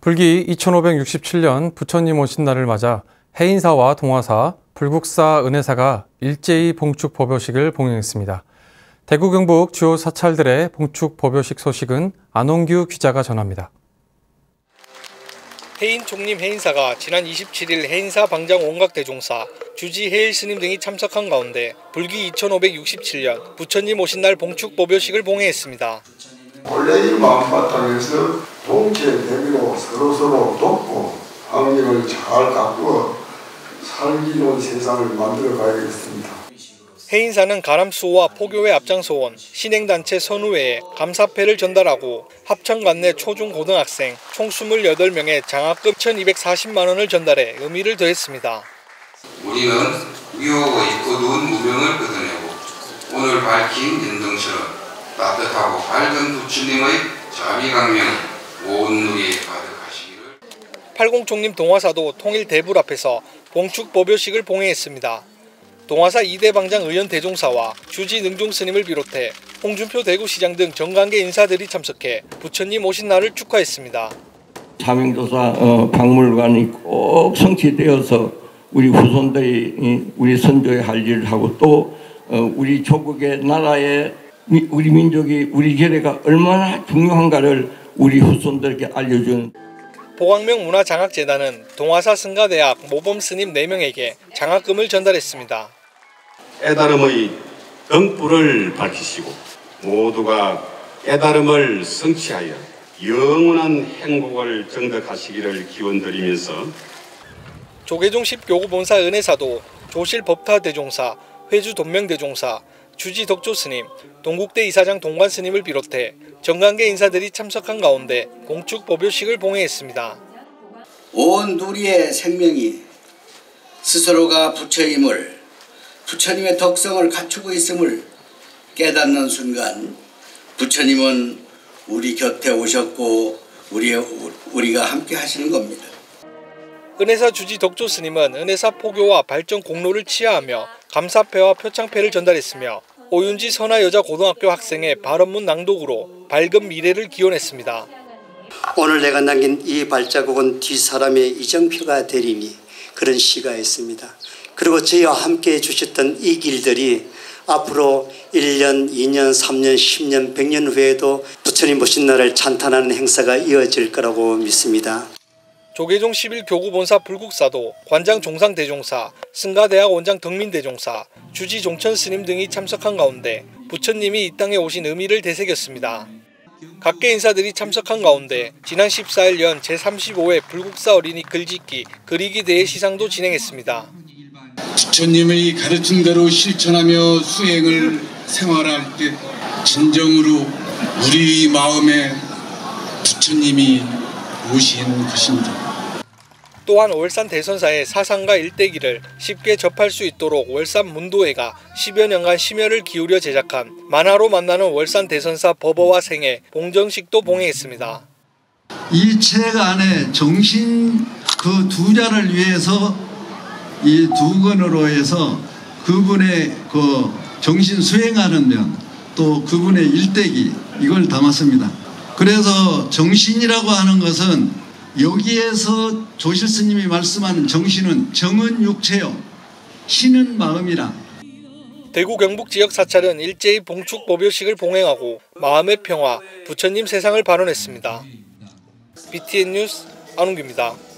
불기 2567년 부처님 오신 날을 맞아 해인사와 동화사, 불국사, 은혜사가 일제히 봉축 법요식을 봉행했습니다. 대구 경북 주요 사찰들의 봉축 법요식 소식은 안홍규 기자가 전합니다. 해인 총림 해인사가 지난 27일 해인사 방장 원각대종사, 주지 해일 스님 등이 참석한 가운데 불기 2567년 부처님 오신 날 봉축 법요식을 봉행했습니다. 원래 이 마음바탕에서 동체 대비로 서로서로 돕고 환경을 잘 가꾸어 살기 좋은 세상을 만들어 가야겠습니다. 해인사는 가람수호와 포교회 앞장서온 신행단체 선후회에 감사패를 전달하고 합천관 내 초중고등학생 총 28명의 장학금 1240만 원을 전달해 의미를 더했습니다. 우리는 위협의 어두운 무명을 걷어내고 오늘 밝힌 연등처럼 따뜻하고 밝은 부처님의 자비강명을 온 누리에 가득하시기를 80총림 동화사도 통일 대불 앞에서 봉축 법요식을 봉행했습니다. 동화사 이대방장 의원 대종사와 주지 능종 스님을 비롯해 홍준표 대구시장 등 정관계 인사들이 참석해 부처님 오신 날을 축하했습니다. 사명조사 어, 박물관이 꼭 성취되어서 우리 후손들이 우리 선조의 할 일을 하고 또 어, 우리 조국의 나라의 우리 민족이 우리 계례가 얼마나 중요한가를 우리 후손들에게 알려주는 보광명 문화장학재단은 동화사 승가대학 모범 스님 4명에게 장학금을 전달했습니다. 깨달음의 등불을 밝히시고 모두가 깨달음을 성취하여 영원한 행복을 정덕하시기를 기원드리면서 조계종 10교구 본사 은혜사도 조실 법타 대종사, 회주 돈명 대종사, 주지 덕조 스님, 동국대 이사장 동관 스님을 비롯해 정관계 인사들이 참석한 가운데 공축 법요식을 봉행했습니다. 온 누리의 생명이 스스로가 부처임을 부처님의 덕성을 갖추고 있음을 깨닫는 순간 부처님은 우리 곁에 오셨고 우리, 우리가 함께 하시는 겁니다. 은혜사 주지 덕조 스님은 은혜사 포교와 발전 공로를 치하하며 감사패와 표창패를 전달했으며 오윤지 선화여자고등학교 학생의 발언문 낭독으로 밝은 미래를 기원했습니다. 오늘 내가 남긴 이 발자국은 뒷사람의 이정표가 되리니 그런 시가 있습니다. 그리고 저희와 함께 해주셨던 이 길들이 앞으로 1년, 2년, 3년, 10년, 100년 후에도 부처님 모신 날을 찬탄하는 행사가 이어질 거라고 믿습니다. 조계종 11교구 본사 불국사도 관장 종상 대종사, 승가대학 원장 덕민 대종사, 주지 종천 스님 등이 참석한 가운데 부처님이 이 땅에 오신 의미를 되새겼습니다. 각계 인사들이 참석한 가운데 지난 14일 연 제35회 불국사 어린이 글짓기, 그리기 대회 시상도 진행했습니다. 부처님의 가르친 대로 실천하며 수행을 생활할 때 진정으로 우리 마음에 부처님이 오신 것입니다. 또한 월산 대선사의 사상과 일대기를 쉽게 접할 수 있도록 월산 문도회가 10여 년간 심혈을 기울여 제작한 만화로 만나는 월산 대선사 법어와 생애 봉정식도 봉행했습니다. 이 책 안에 정신 그 두 자를 위해서 이 두 권으로 해서 그분의 그 정신 수행하는 면, 또 그분의 일대기 이걸 담았습니다. 그래서 정신이라고 하는 것은 여기에서 조실 스님이 말씀하는 정신은 정은 육체요 신은 마음이라. 대구 경북 지역 사찰은 일제히 봉축 법요식을 봉행하고 마음의 평화, 부처님 세상을 발언했습니다. BTN 뉴스 안웅규입니다.